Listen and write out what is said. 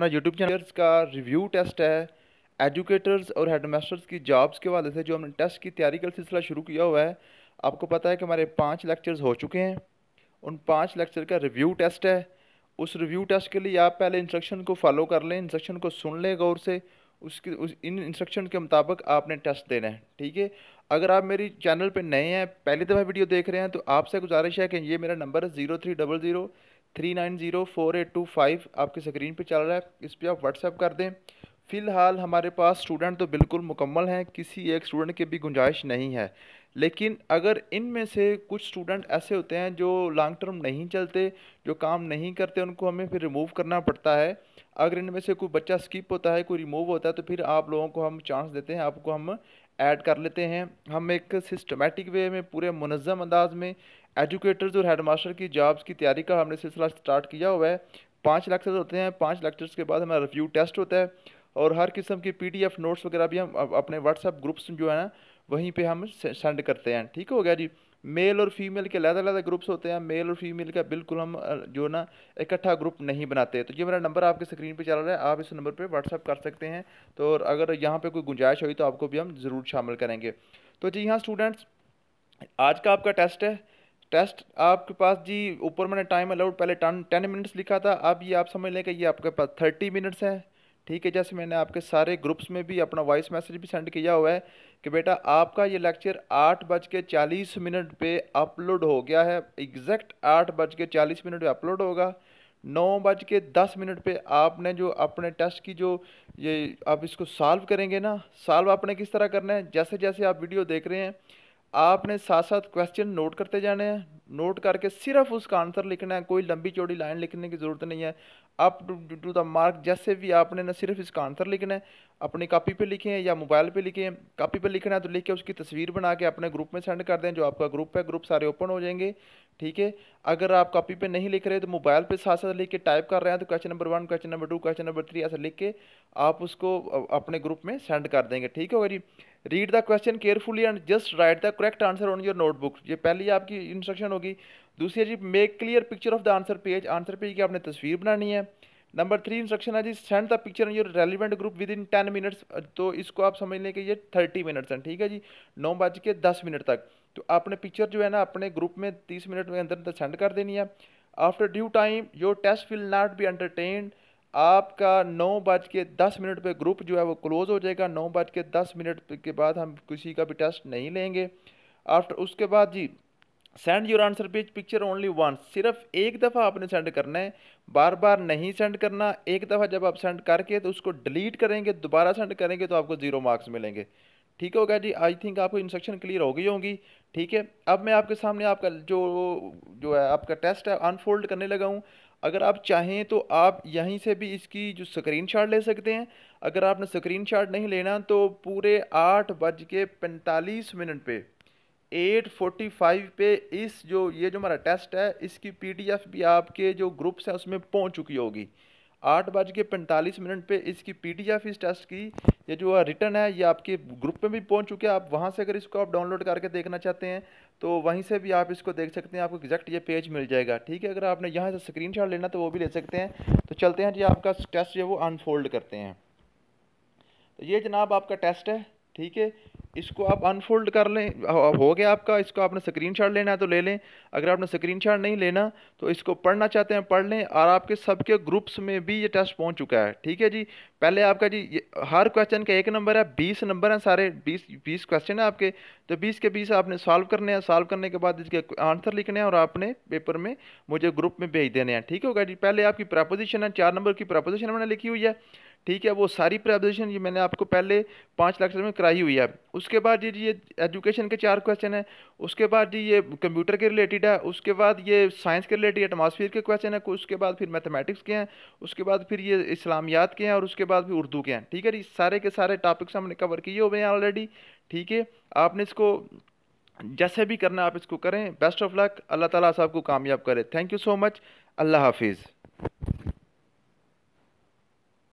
अपना YouTube channel का review test है एजुकेटर्स और हेडमास्टर्स की जॉब्स के वाले से जो हमने टेस्ट की तैयारी का सिलसिला शुरू किया हुआ है, आपको पता है कि हमारे पाँच लेक्चर्स हो चुके हैं। उन पाँच लेक्चर का रिव्यू टेस्ट है। उस रिव्यू टेस्ट के लिए आप पहले इंस्ट्रक्शन को फॉलो कर लें इंस्ट्रक्शन को सुन लें गौर से। उसके, उस, इन इंस्ट्रक्शन के मुताबिक आपने टेस्ट देना है, ठीक है? अगर आप मेरी चैनल पे नए हैं, पहली दफ़ा वीडियो देख रहे हैं तो आपसे गुजारिश है कि ये मेरा नंबर है zero three double zero three nine zero four eight two five आपकी स्क्रीन पे चल रहा है। इस पर आप व्हाट्सएप कर दें। फ़िलहाल हमारे पास स्टूडेंट तो बिल्कुल मुकम्मल हैं, किसी एक स्टूडेंट की भी गुंजाइश नहीं है। लेकिन अगर इनमें से कुछ स्टूडेंट ऐसे होते हैं जो लॉन्ग टर्म नहीं चलते, जो काम नहीं करते, उनको हमें फिर रिमूव करना पड़ता है। अगर इनमें से कोई बच्चा स्किप होता है, कोई रिमूव होता है तो फिर आप लोगों को हम चांस देते हैं, आपको हम ऐड कर लेते हैं। हम एक सिस्टमेटिक वे में, पूरे मनज़म अंदाज में एजुकेटर्स और हेड मास्टर की जॉब्स की तैयारी का हमने सिलसिला स्टार्ट किया हुआ है। पाँच लेक्चर्स होते हैं, पाँच लेक्चर्स के बाद हमारा रिव्यू टेस्ट होता है। और हर किस्म की पीडीएफ नोट्स वगैरह भी हम अपने व्हाट्सएप ग्रुप्स जो है ना, वहीं पे हम सेंड करते हैं। ठीक हो गया जी? मेल और फीमेल के अलग अलग ग्रुप्स होते हैं। मेल और फीमेल का बिल्कुल हम जो ना, इकट्ठा ग्रुप नहीं बनाते। तो ये मेरा नंबर आपके स्क्रीन पे चल रहा है। आप इस नंबर पे व्हाट्सअप कर सकते हैं। तो और अगर यहाँ पे कोई गुंजाइश हुई तो आपको भी हम ज़रूर शामिल करेंगे। तो जी हाँ स्टूडेंट्स आज का आपका टेस्ट है। टेस्ट आपके पास जी ऊपर मैंने टाइम अलाउड पहले टेन मिनट्स लिखा था। अब ये आप समझ लें कि ये आपके पास थर्टी मिनट्स है। ठीक है, जैसे मैंने आपके सारे ग्रुप्स में भी अपना वॉइस मैसेज भी सेंड किया हुआ है कि बेटा आपका ये लेक्चर आठ बज के चालीस मिनट पे अपलोड हो गया है। एग्जैक्ट आठ बज के चालीस मिनट पे अपलोड होगा। नौ बज के दस मिनट पे आपने जो अपने टेस्ट की जो ये आप इसको सॉल्व करेंगे ना सॉल्व आपने किस तरह करना है? जैसे जैसे आप वीडियो देख रहे हैं आपने साथ साथ क्वेश्चन नोट करते जाने हैं। नोट करके सिर्फ़ उसका आंसर लिखना है। कोई लंबी चौड़ी लाइन लिखने की ज़रूरत नहीं है। अप टू द मार्क जैसे भी आपने ना सिर्फ़ इसका आंसर लिखना है। अपनी कॉपी पे लिखें या मोबाइल पे लिखें कॉपी पे लिखना है तो लिख के उसकी तस्वीर बना के अपने ग्रुप में सेंड कर दें। जो आपका ग्रुप है ग्रुप सारे ओपन हो जाएँगे। ठीक है? अगर आप कॉपी पे नहीं लिख रहे तो मोबाइल पे साथ साथ लिख के टाइप कर रहे हैं। तो question number one question number two question number three ऐसा लिख के आप उसको अपने ग्रुप में सेंड कर देंगे। ठीक है, होगा जी? Read the question carefully and just write the correct answer on your notebook ये पहली आपकी इंस्ट्रक्शन होगी। दूसरी जी make clear picture of the answer page answer page की आपने तस्वीर बनानी है। नंबर थ्री इंस्ट्रक्शन है जी send the picture in your relevant group within ten minutes तो इसको आप समझ लें कि ये थर्टी मिनट्स हैं, ठीक है जी? नौ बज के दस मिनट तक। तो आपने पिक्चर जो है ना, अपने ग्रुप में तीस मिनट में अंदर अंदर सेंड कर देनी है। After due time your test will not be entertained आपका नौ बज के दस मिनट पे ग्रुप जो है वो क्लोज हो जाएगा। नौ बज के दस मिनट के बाद हम किसी का भी टेस्ट नहीं लेंगे। आफ्टर उसके बाद जी send your answer page picture only one सिर्फ़ एक दफ़ा आपने सेंड करना है। बार बार नहीं सेंड करना। एक दफ़ा जब आप सेंड करके तो उसको डिलीट करेंगे, दोबारा सेंड करेंगे तो आपको ज़ीरो मार्क्स मिलेंगे। ठीक होगा जी? आई थिंक आपको इंस्ट्रक्शन क्लियर हो गई होंगी। ठीक है? अब मैं आपके सामने आपका जो जो है आपका टेस्ट है अनफोल्ड करने लगा हूँ। अगर आप चाहें तो आप यहीं से भी इसकी जो स्क्रीन शॉट ले सकते हैं। अगर आपने स्क्रीन शॉट नहीं लेना तो पूरे आठ बज के पैंतालीस मिनट पे, एट फोर्टी फाइव पे इस जो, ये जो हमारा टेस्ट है, इसकी पीडीएफ भी आपके जो ग्रुप्स हैं, उसमें पहुँच चुकी होगी। आठ बज के पैंतालीस मिनट पे इसकी पीडीएफ इस टेस्ट की, ये जो रिटर्न है, ये आपके ग्रुप में भी पहुँच चुके हैं। आप वहाँ से अगर इसको आप डाउनलोड करके देखना चाहते हैं तो वहीं से भी आप इसको देख सकते हैं, आपको एग्जैक्ट ये पेज मिल जाएगा, ठीक है? अगर आपने यहाँ से स्क्रीन लेना तो वो भी ले सकते हैं। तो चलते हैं जी, आपका टेस्ट जो है वो अनफोल्ड करते हैं। तो ये जनाब आपका टेस्ट है, ठीक है? इसको आप अनफोल्ड कर लें। हो गया आपका, इसको आपने स्क्रीनशॉट लेना है तो ले लें। अगर आपने स्क्रीनशॉट नहीं लेना तो इसको पढ़ना चाहते हैं, पढ़ लें और आपके सबके ग्रुप्स में भी ये टेस्ट पहुँच चुका है। ठीक है जी? पहले आपका जी हर क्वेश्चन का एक नंबर है, बीस नंबर हैं सारे, बीस बीस क्वेश्चन है आपके। तो बीस के बीस आपने सॉल्व करने हैं। सॉल्व करने के बाद इसके आंसर लिखने हैं और आपने पेपर में मुझे ग्रुप में भेज देने हैं। ठीक होगा जी? पहले आपकी प्रपोजिशन है, चार नंबर की प्रपोजिशन मैंने लिखी हुई है। ठीक है, वो सारी प्रेपोजिशन ये मैंने आपको पहले पाँच लेक्चर में कराई हुई है। उसके बाद जी ये एजुकेशन के चार क्वेश्चन है। उसके बाद जी ये कंप्यूटर के रिलेटेड है। उसके बाद ये साइंस के रिलेटेड एटमॉस्फेयर के क्वेश्चन है। उसके बाद फिर मैथमेटिक्स के हैं। उसके बाद फिर ये इस्लामियात के हैं और उसके बाद फिर उर्दू के हैं। ठीक है जी, सारे के सारे टॉपिक्स हमने कवर किए हुए हैं ऑलरेडी ठीक है, आपने इसको जैसे भी करना आप इसको करें। बेस्ट ऑफ़ लक अल्लाह ताला को कामयाब करे। थैंक यू सो मच अल्लाह हाफिज़।